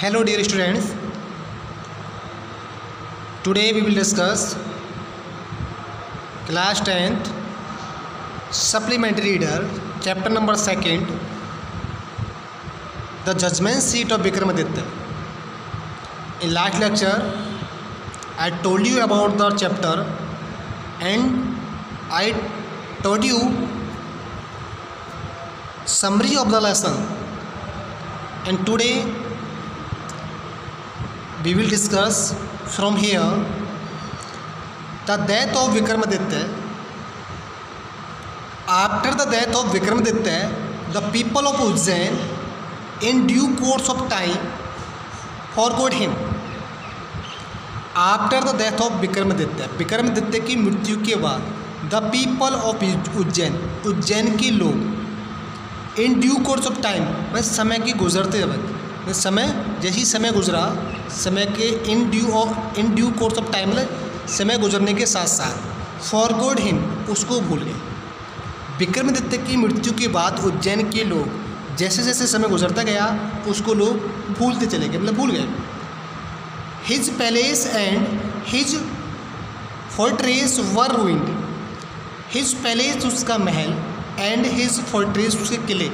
Hello dear students. Today we will discuss class 10th supplementary reader chapter number 2nd the judgment seat of Vikramaditya. In last lecture I told you about the chapter and I told you summary of the lesson and today we will discuss from here the death of Vikramaditya. After the death of Vikramaditya, the people of Ujjain, in due course of time, forgot him. After the death of Vikramaditya Vikramaditya की मृत्यु के बाद the people of Ujjain Ujjain के लोग in due course of time मैं समय के गुजरते वक्त समय जैसी समय गुजरा, समय के in due in due course of time समय गुजरने के साथ साथ फॉर गॉड हिम उसको भूल गए विक्रमादित्य की मृत्यु के बाद उज्जैन के लोग जैसे जैसे समय गुजरता गया, उसको लोग भूलते चले गए मतलब भूल गए। His palace and his fortress were ruined his palace उसका महल एंड हिज फोर्ट्रेस उसके किले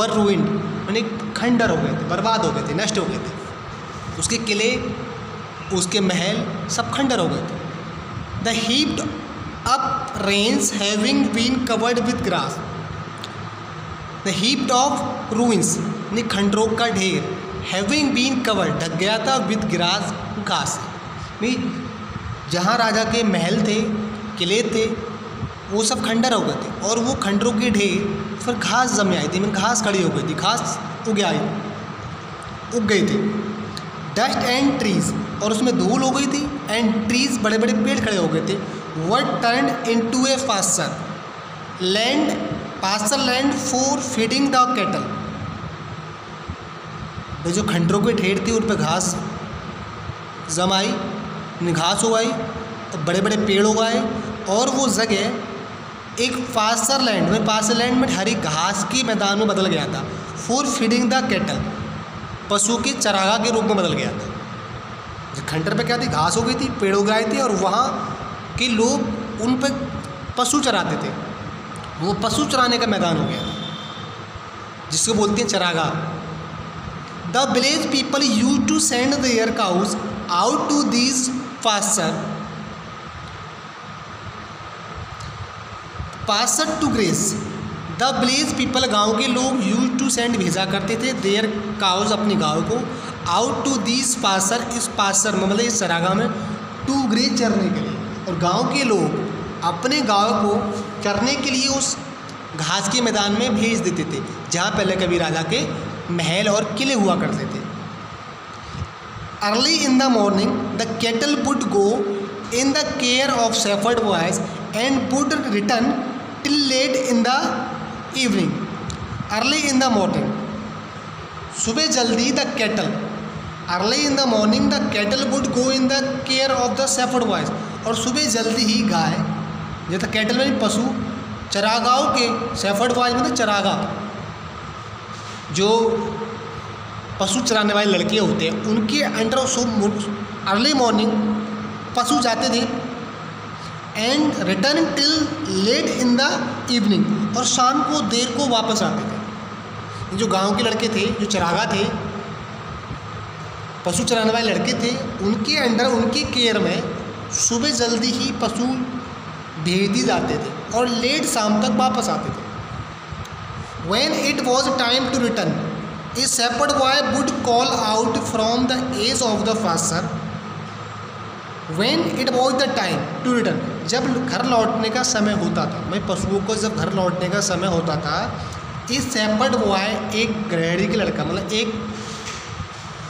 वर रूइंड यानी खंडर हो गए थे, बर्बाद हो गए थे, नष्ट हो गए थे। उसके किले, उसके महल सब खंडर हो गए थे। The heaped up ruins having been covered with grass the heaped of ruins यानी खंडरों का ढेर हैविंग बीन कवर्ड ढक गया था विथ ग्रास घास। जहाँ राजा के महल थे, किले थे वो सब खंडर हो गए थे और वो खंडरों के ढेर फिर घास जमे आई थी मैं घास खड़ी हो गई थी, घास उग आई, उग गई थी। डस्ट एंड ट्रीज और उसमें धूल हो गई थी एंड ट्रीज बड़े बड़े पेड़ खड़े हो गए थे। Were turn into a pasture land pasture land for feeding the cattle वे जो खंडरों के ढेर थे, उन पर घास जमाई घास उगाई और बड़े बड़े पेड़ उगाए और वो जगह एक पास्टर लैंड में पास्टर लैंड में हरी घास के मैदान में बदल गया था। फॉर फीडिंग द कैटल, पशु के चरागा के रूप में बदल गया था। खंडर पे क्या थी? घास हो गई थी, पेड़ उगाए थे और वहाँ के लोग उन पर पशु चराते थे। वो पशु चराने का मैदान हो गया जिसको बोलते हैं चरागा। The village people use to send their cows out to these pasture pasture to graze the village people गाँव के लोग यूज़ टू सेंड भेजा करते थे देयर काउज अपने गाँव को आउट टू दिस पासर इस पासर मतलब इस सरागा में टू ग्रे चरने के लिए। और गाँव के लोग अपने गाँव को चरने के लिए उस घास के मैदान में भेज देते थे, जहाँ पहले कभी राजा के महल और किले हुआ करते थे। Early in the morning the cattle would go in the care of shepherd boys and would return till late in the evening early in the morning सुबह जल्दी the cattle early in the morning the cattle would go in the care of the shepherd boys और सुबह जल्दी ही गाय जैसे cattle में पशु चरागाओं के shepherd boys मतलब चरागा जो पशु चराने वाले लड़के होते हैं, उनके अंडर सुबह अर्ली मॉर्निंग पशु जाते थे and return till late in the evening और शाम को देर को वापस आते थे। जो गाँव के लड़के थे, जो चरागा थे, पशु चराने वाले लड़के थे, उनके अंडर उनके केयर में सुबह जल्दी ही पशु भेज दिए जाते थे और लेट शाम तक वापस आते थे। When it was time to return a shepherd boy would call out from the edge of the pasture when it was the time to return जब घर लौटने का समय होता था, मैं पशुओं को जब घर लौटने का समय होता था, इस सेपर्ड बॉय एक गृहणी के लड़का मतलब एक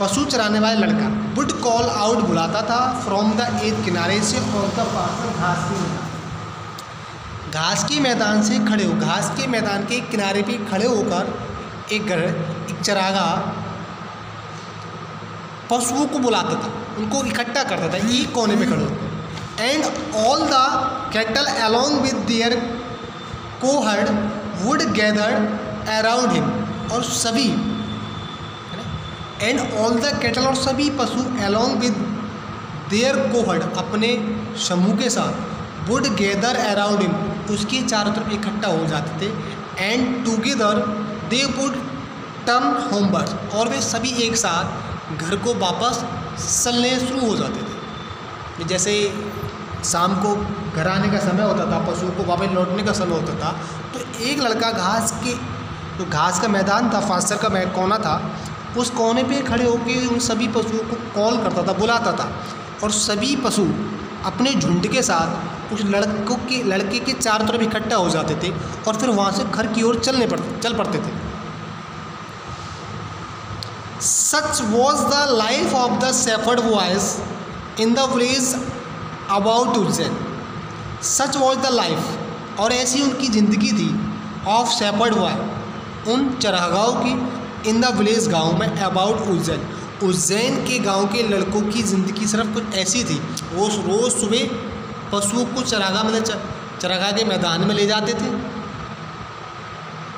पशु चराने वाला लड़का वुड कॉल आउट बुलाता था फ्रॉम द एक किनारे से और द पास घास के मैदान घास के मैदान से खड़े हो, घास के मैदान के किनारे पे खड़े होकर एक घर, एक चरागा पशुओं को बुलाता था, उनको इकट्ठा करता था, एक कोने पे खड़े होकर and all the cattle along with their cowherd would gathered around him और सभी एंड ऑल द कैटल और सभी पशु अलोंग विद देयर कोहड अपने समूह के साथ वुड गेदर अराउंड हिम उसके चारों तरफ़ इकट्ठा हो जाते थे। And together they would turn homeward और वे सभी एक साथ घर को वापस चलने शुरू हो जाते थे। जैसे शाम को घर आने का समय होता था पशुओं को वापस लौटने का समय होता था। तो एक लड़का घास के, जो तो घास का मैदान था, फास्टर का कोना था, उस कोने पे खड़े होकर उन सभी पशुओं को कॉल करता था, बुलाता था। और सभी पशु अपने झुंड के साथ उस लड़कों के, लड़के के चारों तरफ़ इकट्ठा हो जाते थे और फिर वहाँ से घर की ओर चलने पड़, चल पड़ते थे। Such was the life of the shepherd boys in the village about Ujjain such was the life. और ऐसी उनकी ज़िंदगी थी। Of shepherd boy. उन चरागाहों की, इन द विलेज गाँव में अबाउट उज्जैन। उज्जैन के गाँव के लड़कों की ज़िंदगी सिर्फ़ कुछ ऐसी थी। वो रोज़ सुबह पशुओं को चरागा मतलब चरागा के मैदान में ले जाते थे।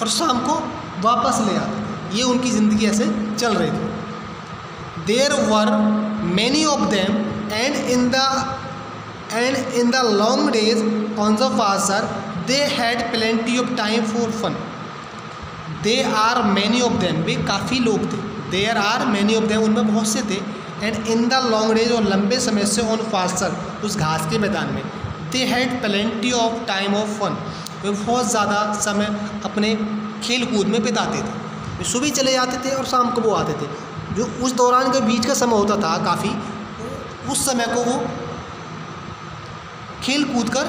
और शाम को वापस ले आते थे। ये उनकी ज़िंदगी ऐसे चल रही थी। There were many of them and in the and in the long days on the pasture they had plenty of time for fun they are many of them वे काफ़ी लोग थे। There are many of them उनमें बहुत से थे। And in the long days और लंबे समय से ऑन फास्टर उस घास के मैदान में they had plenty of time of fun वे बहुत ज़्यादा समय अपने खेल कूद में बिताते थे। वे सुबह चले जाते थे और शाम को वो आते थे। जो उस दौरान के बीच का समय होता था काफ़ी, उस समय को वो खेल कूद कर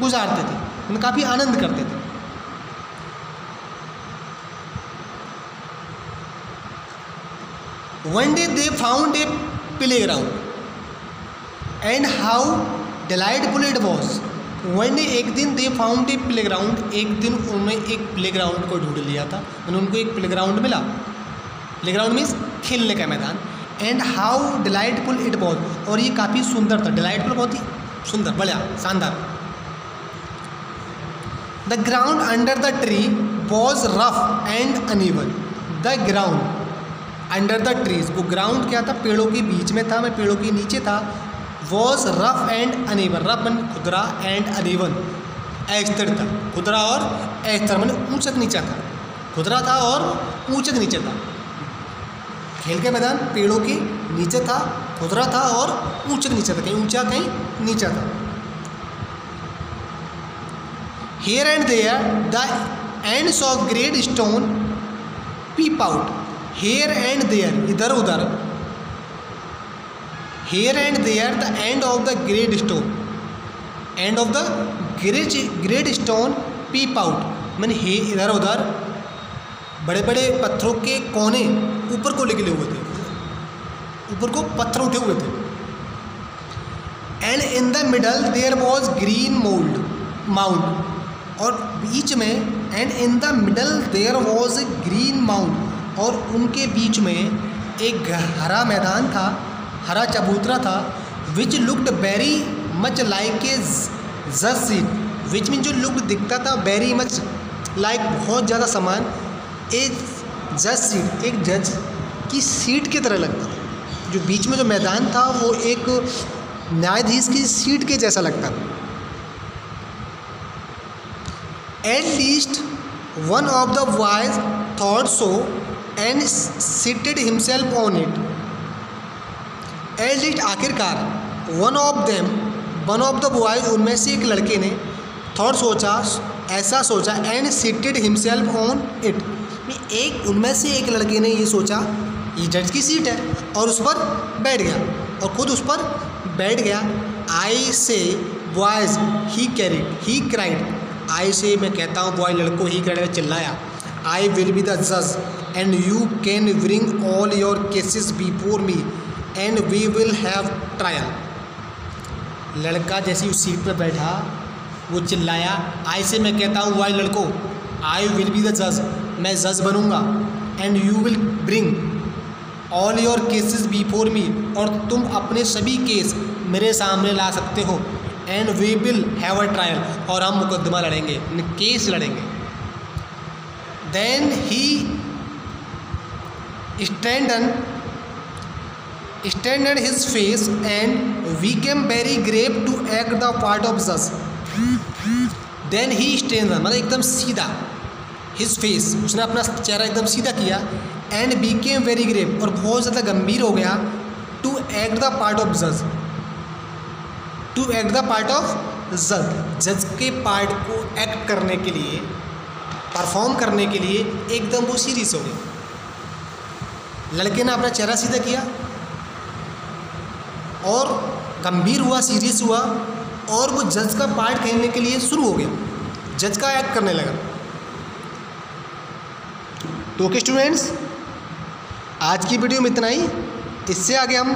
गुजारते थे काफ़ी आनंद करते थे। One day they found a playground and how delightful it was. One day एक दिन they found a playground एक दिन उन्होंने एक प्ले ग्राउंड को ढूंढ लिया था। मैंने उनको एक प्ले ग्राउंड मिला। प्ले ग्राउंड मीन्स खेलने का मैदान। And how delightful it was और ये काफ़ी सुंदर था। डिलाइटफुल बहुत ही सुंदर, बढ़िया, शानदार। The ground under the tree was rough and uneven the ground under the trees वो ग्राउंड क्या था? पेड़ों के बीच में था, मैं पेड़ों के नीचे था। Was rough and uneven rough मन खुदरा एंड अनेवन अस्थिर था, खुदरा और अस्थिर मैंने ऊंचक नीचा था। खुदरा था और ऊंचक नीचे था। खेल के मैदान, पेड़ों के नीचे था खुदरा था और ऊंचक नीचे था कहीं, ऊँचा कहीं नीचा था। Here and there the ends of great stone peep out here and there इधर उधर। Here and there the end of the great stone end of the great great stone peep out मैंने हे इधर उधर बड़े बड़े पत्थरों के कोने ऊपर को निकले हुए थे। ऊपर को पत्थर उठे हुए थे। And in the middle there was green mould mount और बीच में and in the middle there was green mount और उनके बीच में एक हरा मैदान था, हरा चबूतरा था which looked very much like a जज सीट विच मीन जो लुक दिखता था वेरी मच लाइक बहुत ज़्यादा समान, एक जज सीट एक जज की सीट की तरह लगता था। जो बीच में जो मैदान था, वो एक न्यायाधीश की सीट के जैसा लगता था। At least one of the boys thought so and seated himself on it at least आखिरकार one of them one of the boys उनमें से एक लड़के ने थॉट सोचा, ऐसा सोचा and seated himself on it एक, उनमें से एक लड़के ने ये सोचा जज की सीट है और उस पर बैठ गया और खुद उस पर बैठ गया। I say boys he carried he cried I say मैं कहता हूँ बॉय लड़कों ही क्राइड चिल्लाया। आई विल बी द जज and you can bring all your cases before me and we will have trial लड़का जैसे उस सीट पर बैठा, वो चिल्लाया। आई से मैं कहता हूँ वाई लड़कों आई विल बी द जज मैं जज बनूँगा and you will bring all your cases before me और तुम अपने सभी केस मेरे सामने ला सकते हो। And we will have a trial और हम मुकदमा लड़ेंगे केस लड़ेंगे। Then he straighten stand his face and became very grave to act the part of जस देन ही स्टैंड मतलब एकदम सीधा। हिज फेस उसने अपना चेहरा एकदम सीधा किया। And B came very grave और बहुत ज़्यादा गंभीर हो गया to act the part of जज to act the part of जज जज के पार्ट को एक्ट करने के लिए परफॉर्म करने के लिए एकदम वो सीरियस हो गया। लड़के ने अपना चेहरा सीधा किया और गंभीर हुआ सीरियस हुआ और वो जज का पार्ट खेलने के लिए शुरू हो गया। जज का एक्ट करने लगा। तो ओके स्टूडेंट्स आज की वीडियो में इतना ही। इससे आगे हम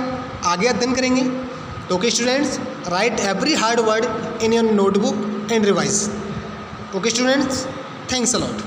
आगे अध्ययन करेंगे। तो okay students write every hard word in your notebook and revise okay students thanks a lot